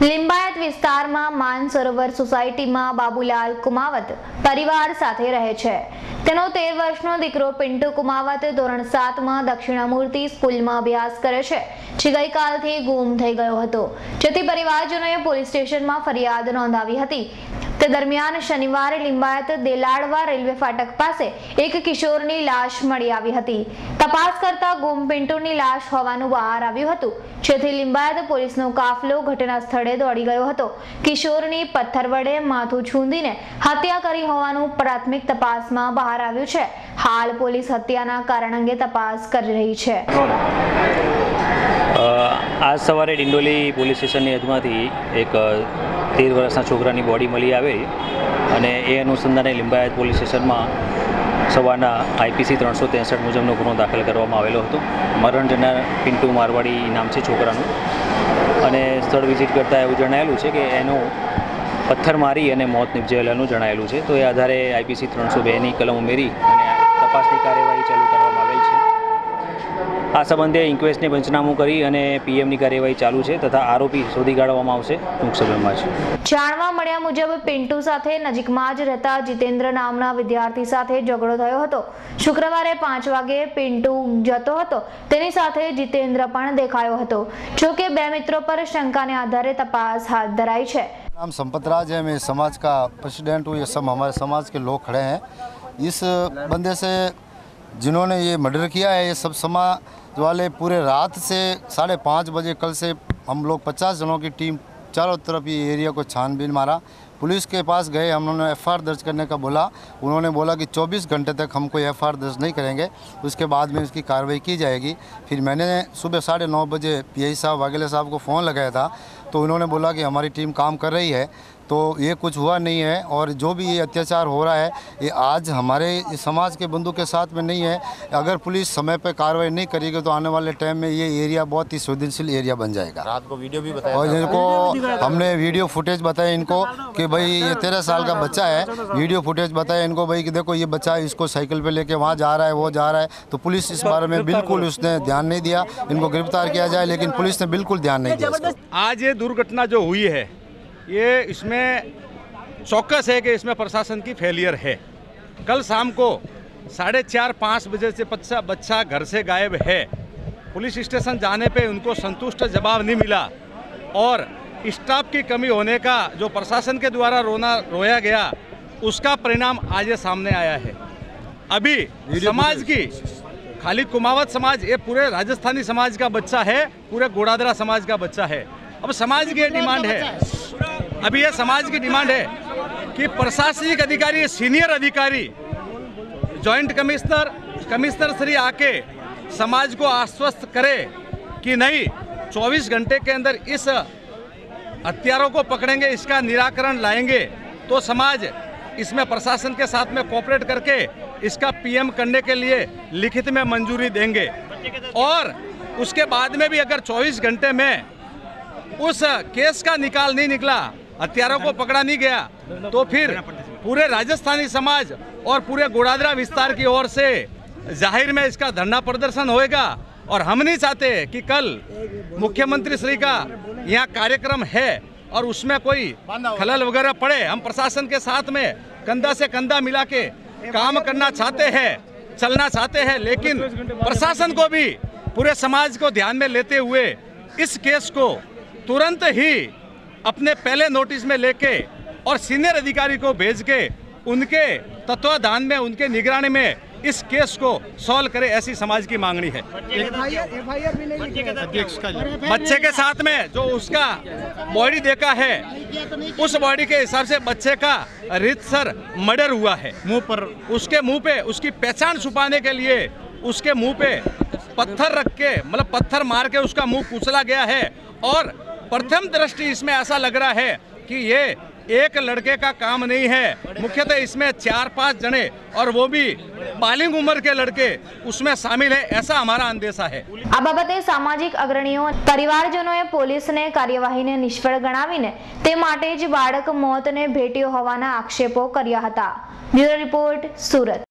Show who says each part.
Speaker 1: લિંબાયત વિસ્તારમાં માનસરોવર સોસાયટીમાં બાબુલાલ કુમાવત પરિવાર સાથે રહે છે. તેનો તેર વર્ષનો દીકરો પિન્ટુ કુમાવત ધોરણ સાતમાં દક્ષિણામૂર્તિ સ્કૂલમાં અભ્યાસ કરે છે, જે ગઈકાલથી ગુમ થઈ ગયો હતો. જેથી પરિવારજનોએ પોલીસ સ્ટેશનમાં ફરિયાદ નોંધાવી હતી. તે દરમિયાન શનિવારે લિંબાયત દેલાડવા રેલવે ફાટક પાસે એક કિશોરની લાશ મળી આવી હતી. તપાસ કરતા ગુમ પિન્ટુની લાશ હોવાનું બહાર આવ્યું હતું. જેથી લિંબાયત પોલીસનો કાફલો ઘટના સ્થળે દોડી ગયો હતો. કિશોરની પથ્થર વડે માથું છૂંદીને હત્યા કરી હોવાનું પ્રાથમિક તપાસમાં બહાર આવ્યું છે. હાલ પોલીસ હત્યાના કારણ અંગે તપાસ કરી રહી છે.
Speaker 2: આજ સવારે ડિંડોલી પોલીસ સ્ટેશનની હદમાંથી એક તેર વર્ષના છોકરાની બોડી મળી આવેલી અને એ અનુસંધાને લિંબાયત પોલીસ સ્ટેશનમાં સવારના આઈપીસી ત્રણસો ત્રેસઠ મુજબનો ગુનો દાખલ કરવામાં આવેલો હતો. મરણ જનાર પિન્ટુ મારવાડી નામ છે છોકરાનું. અને સ્થળ વિઝિટ કરતાં એવું જણાયેલું છે કે એનું પથ્થર મારી અને મોત નિપજેલાનું જણાયેલું છે. તો એ આધારે આઈપીસી ત્રણસો બેની કલમ ઉમેરી અને તપાસની કાર્યવાહી ચાલુ કરવામાં આવેલ છે. આ સંબંધે ઇન્ક્વેસ્ટને પંચનામું કરી અને પીએમની કાર્યવાહી ચાલુ છે તથા આરોપી શોધી કાઢવામાં આવશે ટૂંક સમયમાં જ
Speaker 1: જાણવા મળ્યા મુજબ પિન્ટુ સાથે નજીકમાં જ રહેતા જીતેન્દ્ર નામના વિદ્યાર્થી સાથે ઝઘડો થયો હતો શુક્રવારે પાંચ વાગે પિન્ટુ જતો હતો તેની સાથે જીતેન્દ્ર પણ દેખાયો હતો જો કે બે મિત્રો પર શંકાને આધારે તપાસ હાથ ધરાઈ છે
Speaker 3: नाम संपत राज है मैं समाज का प्रेसिडेंट हूँ ये सब हमारे समाज के लोग खड़े हैं इस बंदे से जिन्होंने ये मर्डर किया है, ये सब समाज वाले पूरे रात से साढ़े पाँच बजे कल से हम लोग पचास जनों की टीम चारों तरफ़ ये एरिया को छानबीन मारा। पुलिस के पास गए हम उन्होंने एफ़ दर्ज करने का बोला। उन्होंने बोला कि 24 घंटे तक हम कोई एफ़ दर्ज नहीं करेंगे, उसके बाद में उसकी कार्रवाई की जाएगी। फिर मैंने सुबह साढ़े नौ बजे पीआई साहब वाघेला साहब को फ़ोन लगाया था। तो उन्होंने बोला कि हमारी टीम काम कर रही है तो ये कुछ हुआ नहीं है और जो भी ये अत्याचार हो रहा है ये आज हमारे समाज के बंधु के साथ में नहीं है। अगर पुलिस समय पर कार्रवाई नहीं करेगी तो आने वाले टाइम में ये एरिया बहुत ही संवेदनशील एरिया बन जाएगा।
Speaker 4: रात को वीडियो भी बताया
Speaker 3: और इनको हमने वीडियो फुटेज बताया इनको कि भाई ये तेरह साल का बच्चा है वीडियो फुटेज बताया इनको भाई कि देखो ये बच्चा इसको साइकिल पर लेके वहाँ जा रहा है वो जा रहा है। तो पुलिस इस बारे में बिल्कुल उसने ध्यान नहीं दिया इनको गिरफ़्तार किया जाए लेकिन पुलिस ने बिल्कुल ध्यान नहीं दिया
Speaker 5: आज ये दुर्घटना जो हुई है ये इसमें चौकस है कि इसमें प्रशासन की फेलियर है। कल शाम को साढ़े चार पाँच बजे से बच्चा बच्चा घर से गायब है। पुलिस स्टेशन जाने पे उनको संतुष्ट जवाब नहीं मिला और स्टाफ की कमी होने का जो प्रशासन के द्वारा रोना रोया गया उसका परिणाम आज ये सामने आया है। अभी समाज की खाली कुमावत समाज ये पूरे राजस्थानी समाज का बच्चा है पूरे गोड़ादरा समाज का बच्चा है। अब समाज की डिमांड है। अभी यह समाज की डिमांड है कि प्रशासनिक अधिकारी, सीनियर अधिकारी, जॉइंट कमिश्नर कमिश्नर श्री आके समाज को आश्वस्त करे कि नहीं 24 घंटे के अंदर इस हत्यारों को पकड़ेंगे, इसका निराकरण लाएँगे तो समाज इसमें प्रशासन के साथ में कॉपरेट करके इसका पीएम करने के लिए लिखित में मंजूरी देंगे। और उसके बाद में भी अगर 24 घंटे में उस केस का निकाल नहीं निकला। हत्यारों को पकड़ा नहीं गया। तो फिर पूरे राजस्थानी समाज और पूरे गोड़ादरा विस्तार की ओर से ज़ाहिर में इसका धरना प्रदर्शन होएगा। और हम नहीं चाहते कि कल मुख्यमंत्री श्री का यहाँ कार्यक्रम है और उसमें कोई खलल वगैरह पड़े। हम प्रशासन के साथ में कंधा से कंधा मिला के काम करना चाहते हैं, चलना चाहते हैं, लेकिन प्रशासन को भी पूरे समाज को ध्यान में लेते हुए इस केस को तुरंत ही अपने पहले नोटिस में लेके और सीनियर अधिकारी को भेज के उनके तत्वाधान में उनके निगरानी में इस केस को सॉल्व करे ऐसी समाज की मांगनी है। बच्चे के साथ में जो उसका बॉडी देखा है उस बॉडी के हिसाब से बच्चे का रितसर मर्डर हुआ है। मुँह पर उसके मुँह पे उसकी पहचान छुपाने के लिए उसके मुँह पे पत्थर रख के मतलब पत्थर मार के उसका मुँह कुचला गया है और प्रथम दृष्टि इसमें ऐसा लग रहा है कि ये एक लड़के का काम नहीं है मुख्यतः इसमें चार पांच जने और वो भी बालिंग उम्र के लड़के उसमें शामिल है ऐसा हमारा अंदेशा है
Speaker 1: આ બાબતે સામાજિક અગ્રણીઓ પરિવારજનોએ પોલીસને કાર્યવાહીને નિષ્ફળ ગણાવીને તે માટે જ બાળક મોતને ભેટ્યો હોવાના આક્ષેપો કર્યા હતા બ્યુરો રિપોર્ટ સુરત